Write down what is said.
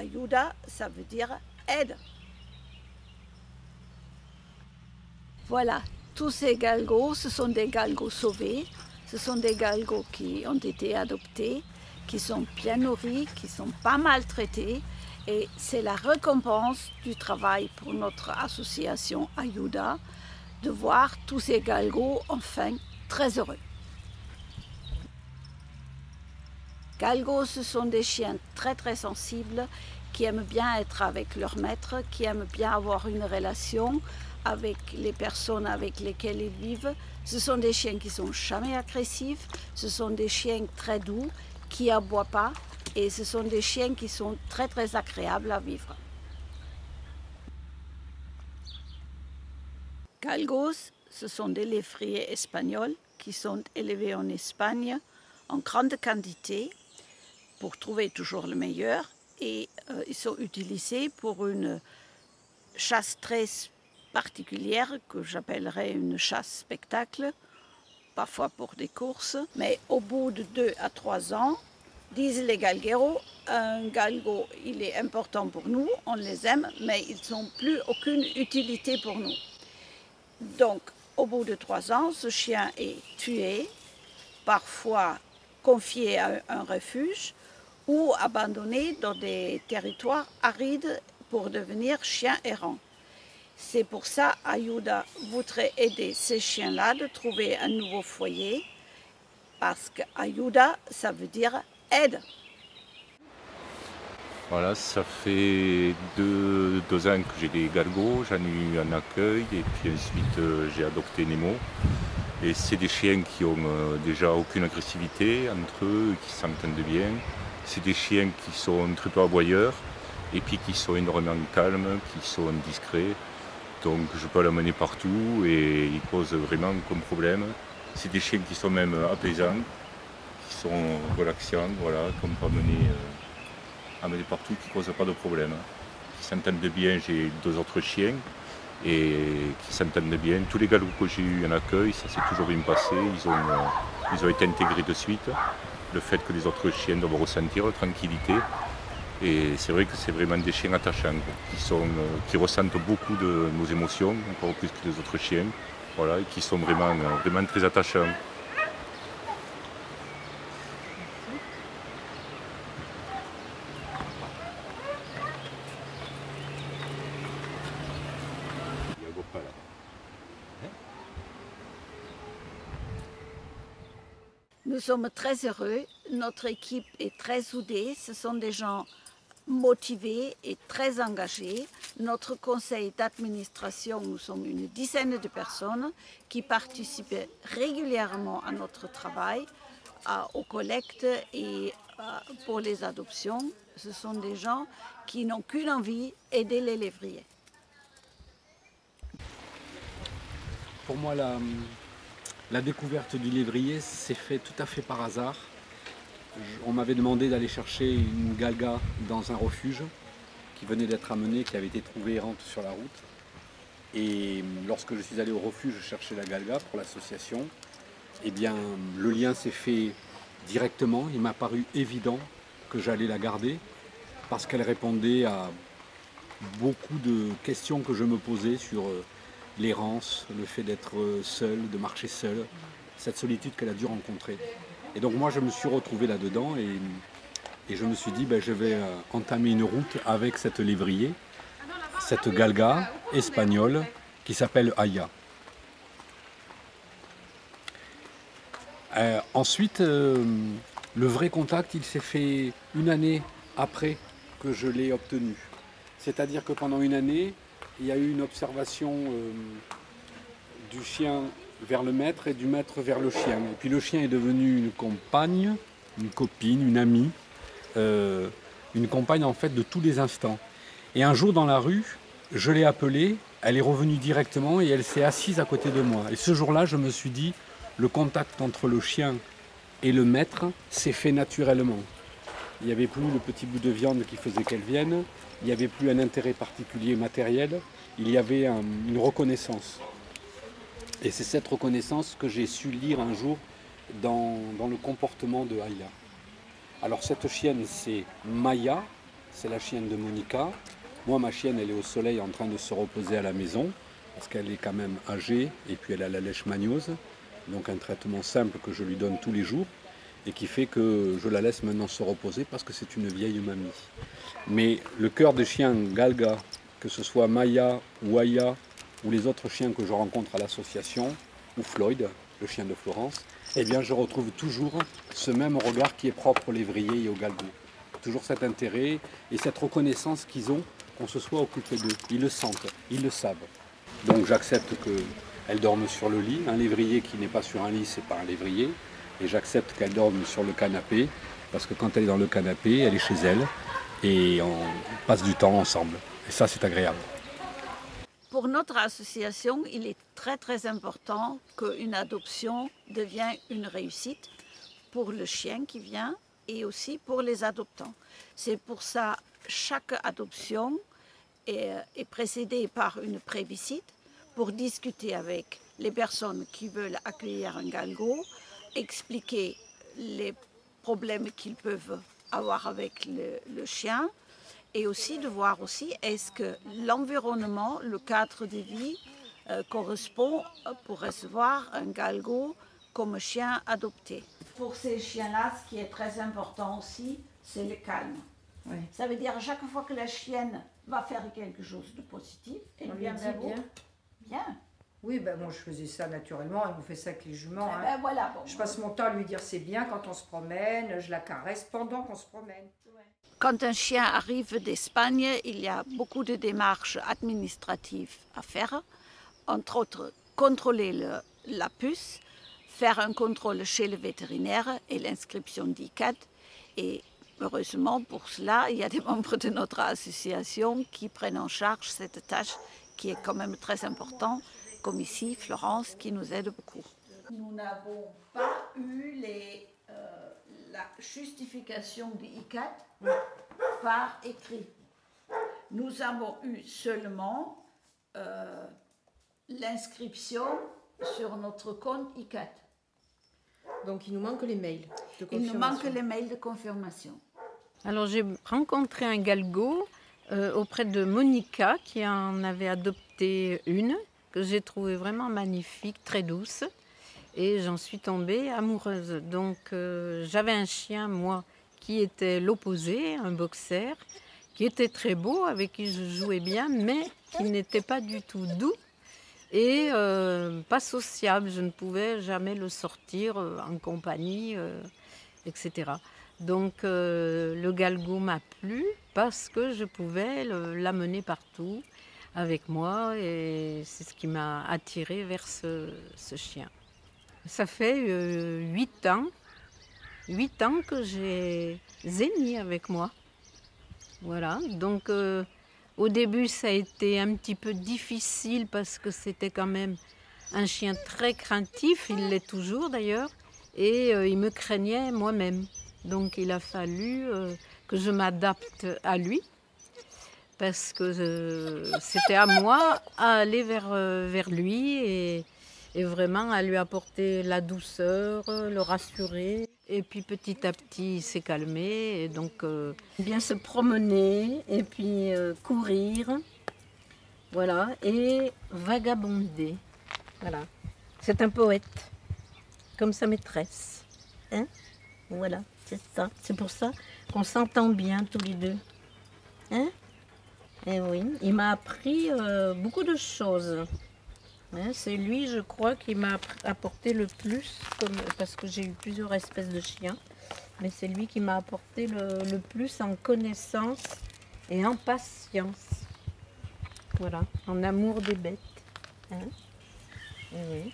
Ayuda, ça veut dire aide. Voilà, tous ces galgos, ce sont des galgos sauvés. Ce sont des galgos qui ont été adoptés, qui sont bien nourris, qui sont pas maltraités. Et c'est la récompense du travail pour notre association Ayuda de voir tous ces galgos enfin très heureux. Galgos, ce sont des chiens très très sensibles qui aiment bien être avec leur maître, qui aiment bien avoir une relation avec les personnes avec lesquelles ils vivent. Ce sont des chiens qui sont jamais agressifs, ce sont des chiens très doux, qui aboient pas, et ce sont des chiens qui sont très très agréables à vivre. Galgos, ce sont des lévriers espagnols qui sont élevés en Espagne en grande quantité pour trouver toujours le meilleur et euh, ils sont utilisés pour une chasse très particulière que j'appellerais une chasse spectacle, parfois pour des courses. Mais au bout de deux à trois ans, disent les galgueros, un galgo, il est important pour nous, on les aime, mais ils n'ont plus aucune utilité pour nous. Donc, au bout de trois ans, ce chien est tué, parfois confié à un refuge ou abandonné dans des territoires arides pour devenir chien errant. C'est pour ça Ayuda voudrait aider ces chiens-là de trouver un nouveau foyer, parce que Ayuda, ça veut dire aide. Voilà, ça fait deux, ans que j'ai des galgos, j'en ai eu un accueil et puis ensuite euh, j'ai adopté Nemo. Et c'est des chiens qui ont euh, déjà aucune agressivité entre eux, qui s'entendent bien. C'est des chiens qui sont très peu aboyeurs et puis qui sont énormément calmes, qui sont discrets. Donc je peux l'amener partout et ils posent vraiment comme problème. C'est des chiens qui sont même apaisants, qui sont relaxants, voilà, qu'on peut amener, euh, amener partout, qui ne posent pas de problème. Qui s'entendent bien, j'ai deux autres chiens et qui s'entendent bien. Tous les galops que j'ai eu en accueil, ça s'est toujours bien passé, ils ont, euh, ils ont été intégrés de suite. Le fait que les autres chiens doivent ressentir tranquillité, et c'est vrai que c'est vraiment des chiens attachants, euh, qui ressentent beaucoup de nos émotions, encore plus que les autres chiens, voilà, et qui sont vraiment, euh, vraiment très attachants. Nous sommes très heureux, notre équipe est très soudée, ce sont des gens motivés et très engagés. Notre conseil d'administration, nous sommes une dizaine de personnes qui participent régulièrement à notre travail, aux collectes et pour les adoptions. Ce sont des gens qui n'ont qu'une envie, aider les lévriers. Pour moi, la, la découverte du lévrier s'est fait tout à fait par hasard on m'avait demandé d'aller chercher une galga dans un refuge qui venait d'être amenée, qui avait été trouvée errante sur la route. Et lorsque je suis allé au refuge chercher la galga pour l'association, eh bien le lien s'est fait directement. Il m'a paru évident que j'allais la garder parce qu'elle répondait à beaucoup de questions que je me posais sur euh, l'errance, le fait d'être euh, seul, de marcher seul, cette solitude qu'elle a dû rencontrer. Et donc moi je me suis retrouvé là-dedans et, je me suis dit ben, je vais euh, entamer une route avec cette lévrier, cette galga espagnole qui s'appelle Aya. Euh, ensuite, le vrai contact, il s'est fait une année après que je l'ai obtenu. C'est-à-dire que pendant une année, il y a eu une observation du chien vers le maître et du maître vers le chien. Et puis le chien est devenu une compagne, une copine, une amie, euh, une compagne en fait de tous les instants. Et un jour dans la rue, je l'ai appelée, elle est revenue directement et elle s'est assise à côté de moi. Et ce jour-là, je me suis dit, le contact entre le chien et le maître s'est fait naturellement. Il n'y avait plus le petit bout de viande qui faisait qu'elle vienne, il n'y avait plus un intérêt particulier matériel, il y avait une reconnaissance. Et c'est cette reconnaissance que j'ai su lire un jour dans, le comportement de Aya. Alors cette chienne, c'est Maya, c'est la chienne de Monica. Moi, ma chienne, elle est au soleil en train de se reposer à la maison parce qu'elle est quand même âgée et puis elle a la leishmaniose. Donc un traitement simple que je lui donne tous les jours et qui fait que je la laisse maintenant se reposer parce que c'est une vieille mamie. Mais le cœur des chiens Galga, que ce soit Maya ou Aya ou les autres chiens que je rencontre à l'association, ou Floyd, le chien de Florence, eh bien je retrouve toujours ce même regard qui est propre aux lévriers et aux galgos. Toujours cet intérêt et cette reconnaissance qu'ils ont qu'on se soit occupé d'eux. Ils le sentent, ils le savent. Donc j'accepte qu'elle dorme sur le lit. Un lévrier qui n'est pas sur un lit, c'est pas un lévrier. Et j'accepte qu'elle dorme sur le canapé, parce que quand elle est dans le canapé, elle est chez elle, et on passe du temps ensemble. Et ça, c'est agréable. Pour notre association, il est très très important qu'une adoption devienne une réussite pour le chien qui vient et aussi pour les adoptants. C'est pour ça chaque adoption est, est précédée par une prévisite pour discuter avec les personnes qui veulent accueillir un galgo, expliquer les problèmes qu'ils peuvent avoir avec le, le, chien et aussi de voir aussi est-ce que l'environnement, le cadre de vie euh, correspond pour recevoir un galgo comme chien adopté. Pour ces chiens-là, ce qui est très important aussi, c'est le calme. Oui. Ça veut dire à chaque fois que la chienne va faire quelque chose de positif, elle vient bien. Bien. Oui, ben moi je faisais ça naturellement et on fait ça avec les juments. Eh hein. ben voilà, bon. Je passe mon temps à lui dire c'est bien quand on se promène, je la caresse pendant qu'on se promène. Quand un chien arrive d'Espagne, il y a beaucoup de démarches administratives à faire, entre autres contrôler le- la puce, faire un contrôle chez le vétérinaire et l'inscription d'ICAD. Et heureusement pour cela, il y a des membres de notre association qui prennent en charge cette tâche qui est quand même très importante, comme ici Florence qui nous aide beaucoup. Nous n'avons pas eu les, euh, la justification de ICAD par écrit. Nous avons eu seulement euh, l'inscription sur notre compte ICAT. Donc il nous manque les mails de Il nous manque confirmation. les mails de confirmation. Alors j'ai rencontré un galgo euh, auprès de Monica qui en avait adopté une que j'ai trouvée vraiment magnifique, très douce et j'en suis tombée amoureuse. Donc euh, j'avais un chien moi qui était l'opposé, un boxer qui était très beau avec qui je jouais bien mais qui n'était pas du tout doux et euh, pas sociable. Je ne pouvais jamais le sortir euh, en compagnie, etc. Donc le galgo m'a plu parce que je pouvais l'amener partout avec moi et c'est ce qui m'a attiré vers ce, chien. Ça fait euh, huit ans, huit ans que j'ai Zéni avec moi. Voilà, donc euh, au début ça a été un petit peu difficile parce que c'était quand même un chien très craintif, il l'est toujours d'ailleurs, et euh, il me craignait moi-même. Donc il a fallu euh, que je m'adapte à lui parce que euh, c'était à moi à aller vers, euh, vers lui et, vraiment à lui apporter la douceur, le rassurer. Et puis petit à petit, il s'est calmé et donc euh, bien se promener et puis courir. Voilà, et vagabonder. Voilà. C'est un poète, comme sa maîtresse. Hein? Voilà, c'est ça. C'est pour ça qu'on s'entend bien tous les deux. Hein? Eh oui, il m'a appris euh, beaucoup de choses. Hein, c'est lui, je crois, qui m'a apporté le plus, parce que j'ai eu plusieurs espèces de chiens, mais c'est lui qui m'a apporté le, plus en connaissance et en patience. Voilà, en amour des bêtes. Hein Eh oui.